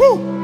Woo!